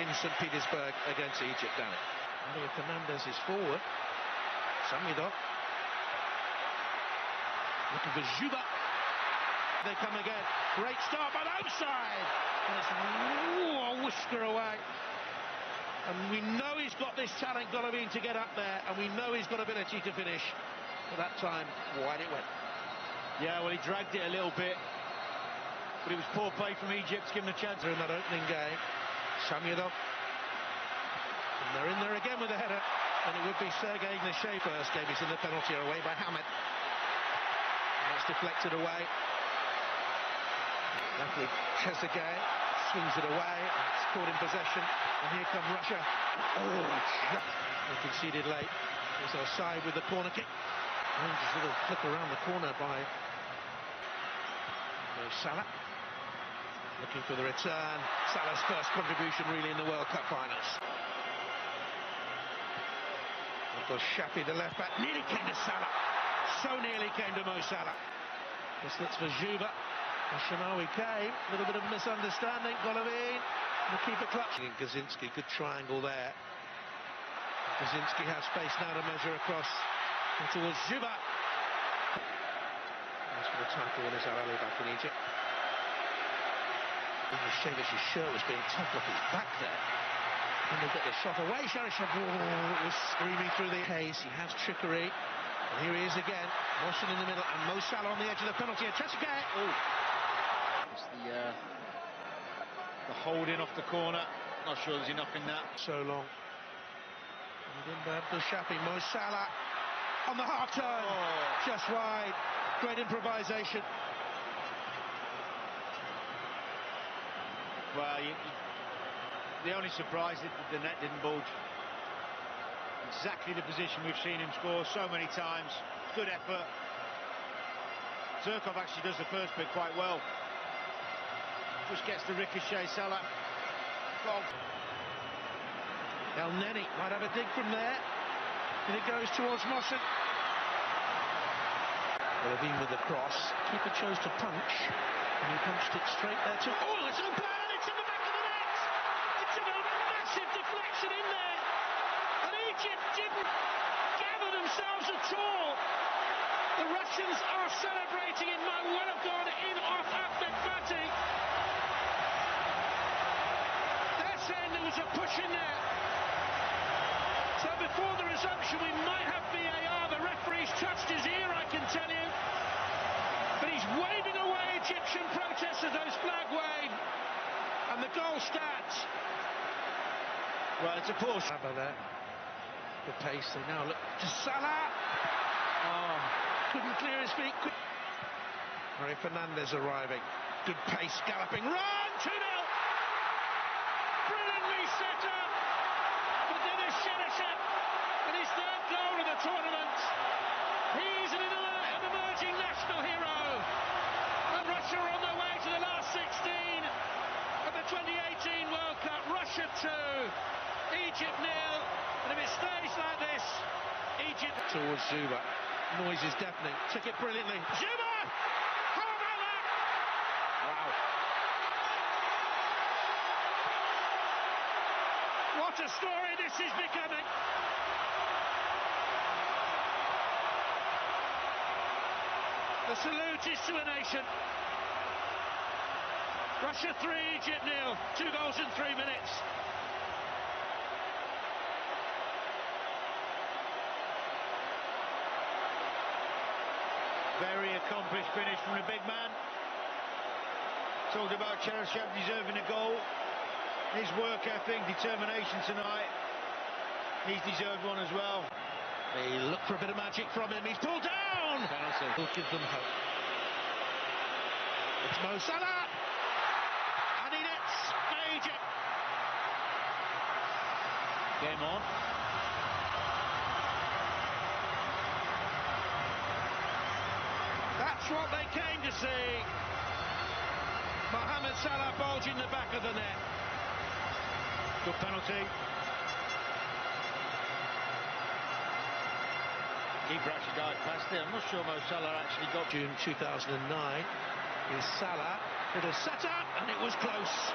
we go. Russia in St. Petersburg against Egypt, Danny. Mário Fernandes is forward. Samedov. Looking for Dzyuba. They come again. Great start, but outside. And it's ooh, a whisker away. And we know he's got this talent, Golovin, to get up there, and we know he's got ability to finish. But that time, wide it went. Yeah, well, he dragged it a little bit, but it was poor play from Egypt to give him a chance. In that opening game, Samedov. And they're in there again with a header, and it would be Sergei Gnashe first game. He's in the penalty away by Hamed. That's deflected away. With Trezeguet, swings it away, it's caught in possession, and here come Russia. Oh, they conceded late. It's offside with the corner kick. Rangers little flick around the corner by Salah. Looking for the return. Salah's first contribution really in the World Cup finals. Michael Shafi, the left back, nearly came to Salah. So nearly came to Mo Salah. This looks for Dzyuba. Shenawy came. A little bit of misunderstanding. Golovin. The keeper clutching. Gazinsky, good triangle there. Gazinsky has space now to measure across towards Dzyuba. As for the title winners, Al Ahly back in Egypt. Shevish's shirt was being tugged off his back there. And they've got the shot away. Cheryshev was screaming through the haze. He has trickery. And here he is again. Washington in the middle. And Mo Salah on the edge of the penalty. And Trezeguet. Oh. It's the, uh, the holding off the corner. Not sure there's enough in that. So long. By Abdul Shafi. Mo Salah on the half turn. Oh. Just wide. Great improvisation. Well, you, you, the only surprise is that the net didn't bulge. Exactly the position we've seen him score so many times. Good effort. Zhirkov actually does the first bit quite well. Just gets the ricochet, Salah. Goal. El Neni might have a dig from there. And it goes towards Mohsen. Golovin with the cross. Keeper chose to punch. And he punched it straight there to. Oh, it's open! And it's in the back of the net! It's a massive deflection in there. And Egypt didn't gather themselves at all. The Russians are celebrating. It might well have gone in off Ahmed Fathy. They're saying there was a push in there. So before the resumption, we might have VAR. The referee's touched his ear, I can tell you. But he's waving away Egyptian protesters, those flag wave. And the goal stands. Well, it's a push. How about that? The pace, they now look to Salah. Oh, couldn't clear his feet. Quick. Mário Fernandes arriving. Good pace, galloping. Run! 2 0! Brilliantly set up for Denis Cheryshev and his third goal of the tournament. He's an, an emerging national hero. And Russia are on their way to the last 16 of the 2018 World Cup. Russia 2, Egypt nil. And if it stays like this, Egypt towards Dzyuba. Noise is deafening. Took it brilliantly. Dzyuba! How about that? Wow. What a story this is becoming. The salute is to a nation. Russia 3, Egypt nil. Two goals in three minutes. Very accomplished finish from the big man. Talked about Cheryshev deserving a goal. His work ethic, determination tonight. He's deserved one as well. They look for a bit of magic from him. He's pulled down. Penalty. Will give them hope. It's Mo Salah. And he nets for Egypt. Game on. That's what they came to see. Mohamed Salah bulging the back of the net. Good penalty. Keeper actually dived past it. I'm not sure Mo Salah actually got. June 2009 is Salah. Little set up, and it was close.